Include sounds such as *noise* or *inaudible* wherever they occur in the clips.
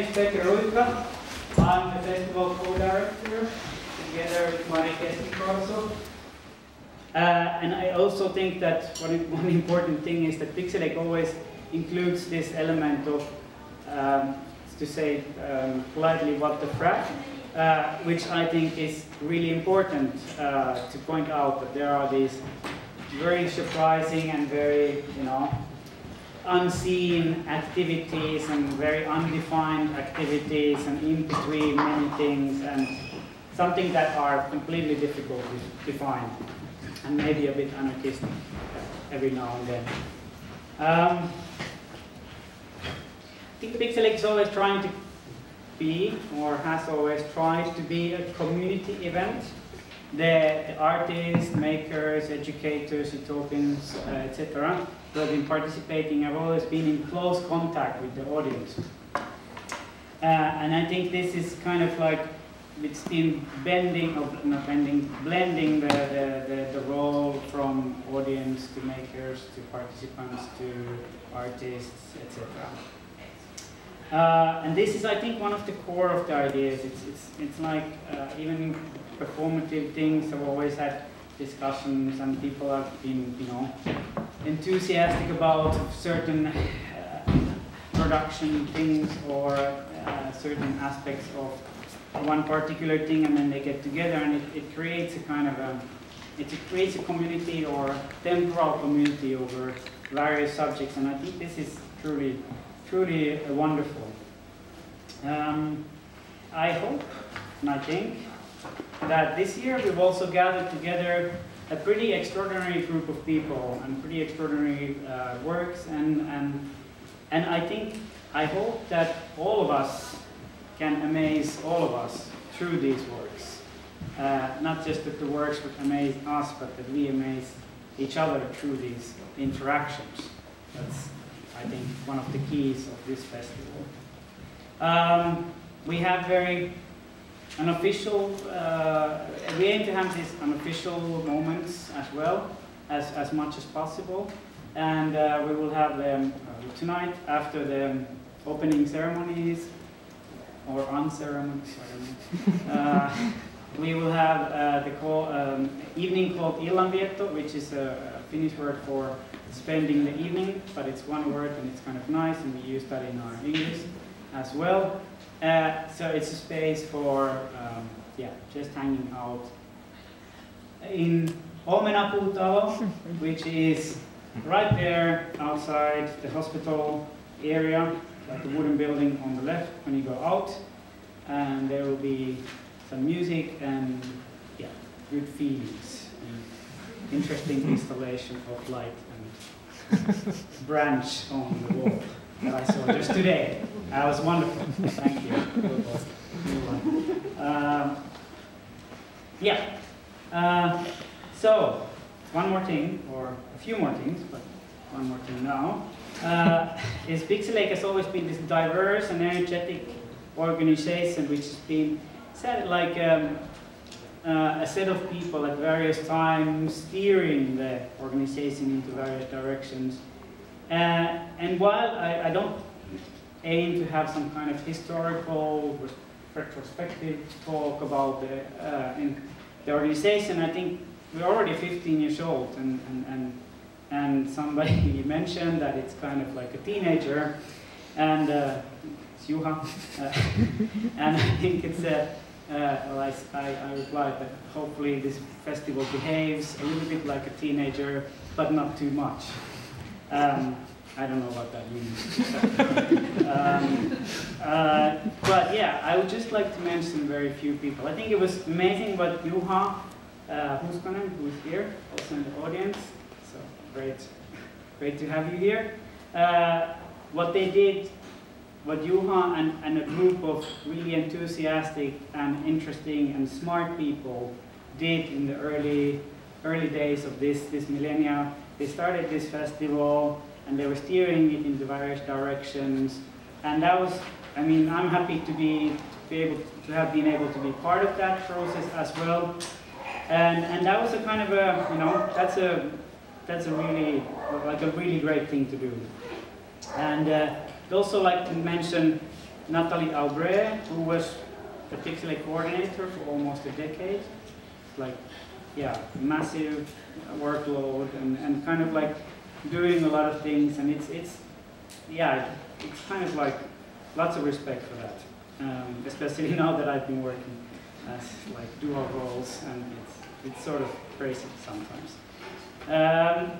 name is Petri Ruikka. I'm the festival co-director together with Mari Keski-Korsu. Uh, and I also think that one, one important thing is that Pixelache always includes this element of, um, to say um, politely, what the frack, uh, which I think is really important uh, to point out that there are these very surprising and very, you know, unseen activities and very undefined activities and in between many things and something that are completely difficult to define and maybe a bit anarchistic every now and then. Um, I think Pixelache is always trying to be, or has always tried to be, a community event. The, the artists, makers, educators, utopians, uh, etc., who have been participating have always been in close contact with the audience. Uh, and I think this is kind of like it's been bending, or not bending, blending the, the, the, the, role from audience to makers to participants to artists, etc. Uh, and this is, I think, one of the core of the ideas. It's, it's, it's like uh, even performative things have always had discussions and people have been, you know, enthusiastic about certain uh, production things or uh, certain aspects of one particular thing and then they get together and it, it creates a kind of a, it creates a community or temporal community over various subjects and I think this is truly, truly wonderful. Um, I hope and I think that this year we've also gathered together a pretty extraordinary group of people and pretty extraordinary uh, works and, and, and I think, I hope that all of us can amaze all of us through these works. Uh, not just that the works would amaze us, but that we amaze each other through these interactions. That's, I think, one of the keys of this festival. Um, we have very unofficial, uh, we aim to have these unofficial moments as well, as, as much as possible. And uh, we will have them uh, tonight after the opening ceremonies or unceremonious, uh, we will have uh, the call, um, evening called illanvietto, which is a, a, Finnish word for spending the evening, but it's one word and it's kind of nice, and we use that in our English as well. Uh, so it's a space for, um, yeah, just hanging out in Omenapuutalo, *laughs* which is right there outside the hospital area like the wooden building on the left when you go out. And there will be some music and yeah, good feelings. And interesting installation of light and *laughs* branch on the wall that I saw just today. That was wonderful. Thank you. Um, yeah. Uh, so, one more thing, or a few more things, but one more thing now uh, is Pixelache has always been this diverse and energetic organization which has been set like um, uh, a set of people at various times steering the organization into various directions. Uh, and while I, I, don't aim to have some kind of historical retrospective talk about the, uh, the organization, I think we're already 15 years old and, and, and and somebody *laughs* mentioned that it's kind of like a teenager, and uh, it's *laughs* uh, and I think it's a, uh, well, I, I, replied that hopefully this festival behaves a little bit like a teenager, but not too much. Um, I don't know what that means. *laughs* um, uh, but yeah, I would just like to mention very few people. I think it was amazing what Juha uh, Huuskonen, who is here, also in the audience, so Great, great to have you here. Uh, what they did, what Juha and, and a group of really enthusiastic and interesting and smart people did in the early, early days of this, this millennia, they started this festival and they were steering it into various directions. And that was, I mean, I'm happy to be, to be able to have been able to be part of that process as well. And, and that was a kind of a, you know, that's a that's a really, like a really great thing to do. And uh, I'd also like to mention Nathalie Aubret, who was the Pixelache coordinator for almost a decade. Like, yeah, massive workload and, and kind of like doing a lot of things and it's, it's yeah, it's kind of like lots of respect for that. Um, especially *laughs* now that I've been working as like dual roles and it's, it's sort of crazy sometimes. Um,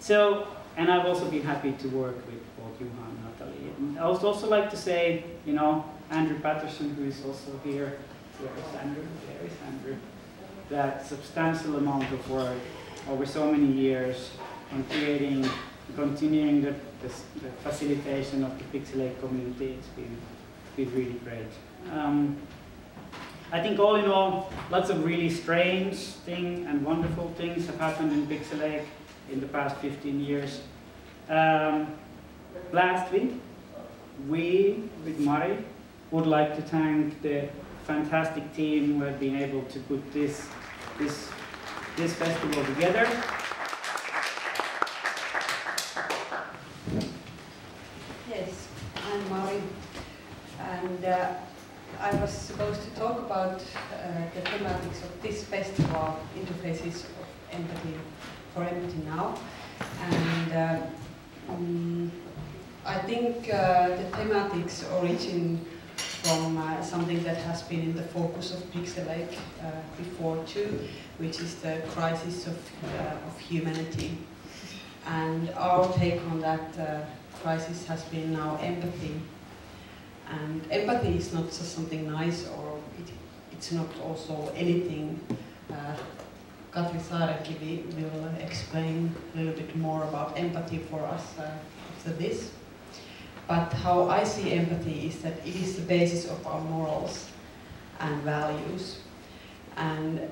so, and I've also been happy to work with both Juha and Nathalie. And I would also like to say, you know, Andrew Paterson, who is also here, where is Andrew? There is Andrew. That substantial amount of work over so many years on creating, continuing the, the, the facilitation of the Pixelache community. It's been, been really great. Um, I think all in all, lots of really strange things and wonderful things have happened in Pixelache in the past 15 years. Um, week, we, with Mari, would like to thank the fantastic team who have been able to put this, this, this festival together. Yes, I'm Mari, and uh, I was supposed to talk about uh, the thematics of this festival, Interfaces of Empathy for Empathy Now. And um, I think uh, the thematics origin from uh, something that has been in the focus of Pixelache uh, before too, which is the crisis of, uh, of humanity. And our take on that crisis has been now empathy and empathy is not just something nice or it, it's not also anything. Uh, Katri Saarikivi will explain a little bit more about empathy for us uh, after this. But how I see empathy is that it is the basis of our morals and values. And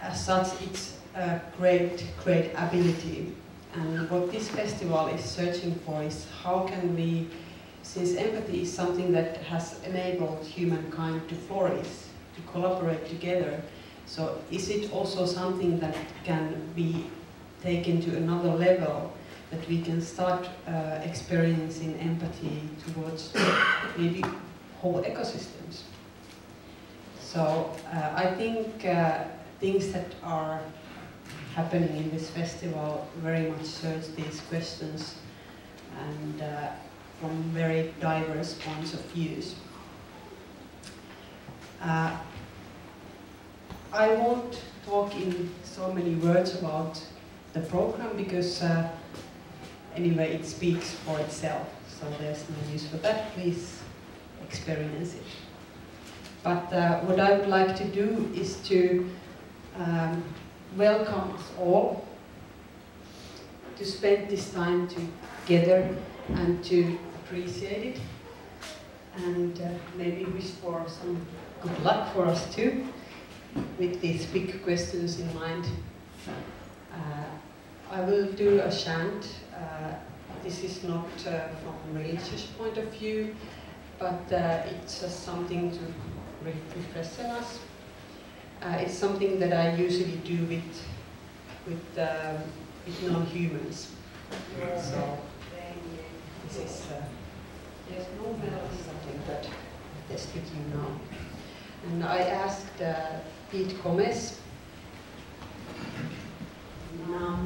as such, it's a great, great ability. And what this festival is searching for is how can we since empathy is something that has enabled humankind to flourish, to collaborate together, so is it also something that can be taken to another level, that we can start uh, experiencing empathy towards *coughs* maybe whole ecosystems? So uh, I think uh, things that are happening in this festival very much search these questions and uh, from very diverse points of views. Uh, I won't talk in so many words about the program because uh, anyway it speaks for itself, so there's no use for that. Please experience it. But uh, what I would like to do is to um, welcome us all to spend this time together and to appreciate it and uh, maybe wish for some good luck for us too with these big questions in mind. Uh, I will do a chant. Uh, this is not uh, from a religious point of view, but uh, it's just something to re refresh us. Uh, it's something that I usually do with, with, um, with non-humans. So this is uh, there's no something that. Tested you now. And I asked uh, Pete Gomez, Nam